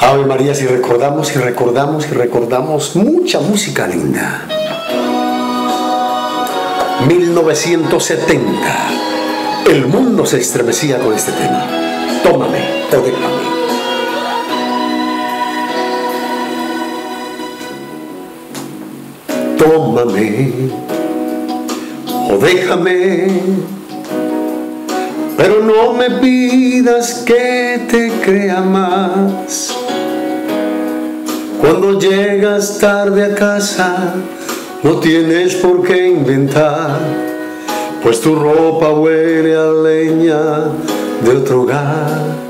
Ave María, si recordamos y recordamos y recordamos mucha música linda. 1970. El mundo se estremecía con este tema. Tómame o déjame. Tómame o déjame, pero no me pidas que te crea más. Cuando llegas tarde a casa, no tienes por qué inventar, pues tu ropa huele a leña de otro hogar.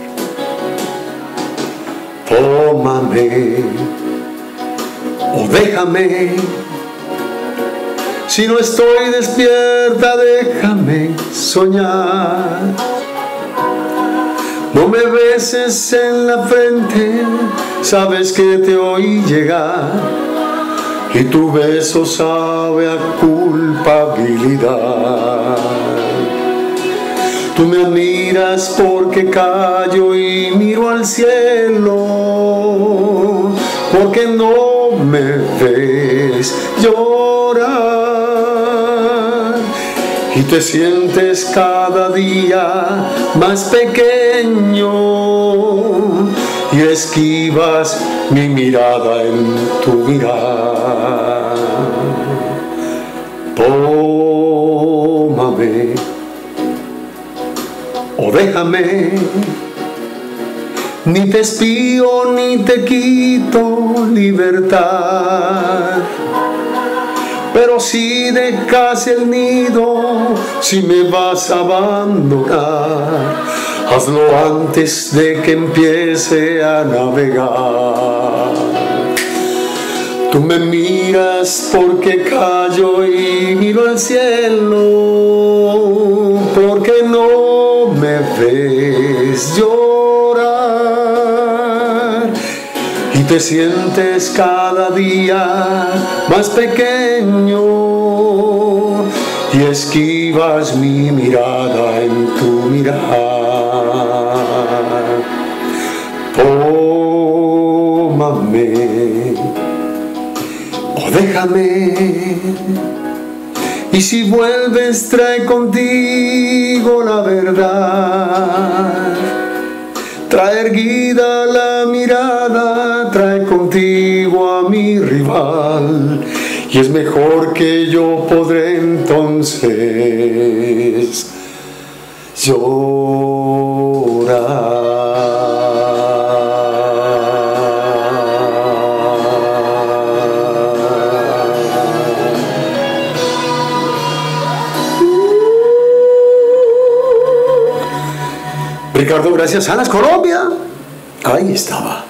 Tómame o déjame. Si no estoy despierta, déjame soñar. No me beses en la frente, sabes que te oí llegar y tu beso sabe a culpabilidad. Tú me miras porque callo y miro al cielo, porque no me ves llorar y te sientes cada día más pequeño esquivas mi mirada en tu mirar. Tómame o déjame, ni te espío ni te quito libertad. Pero si dejas el nido, si me vas a abandonar, hazlo antes de que empiece a navegar. Tú me miras porque callo y miro al cielo, porque no me ves llorar y te sientes cada día más pequeño y esquivas mi mirada en tu mirar. O déjame. Y si vuelves, trae contigo la verdad. Trae erguida la mirada, trae contigo a mi rival. Y es mejor que yo podré entonces Ricardo, gracias. Sanas Colombia. Ahí estaba.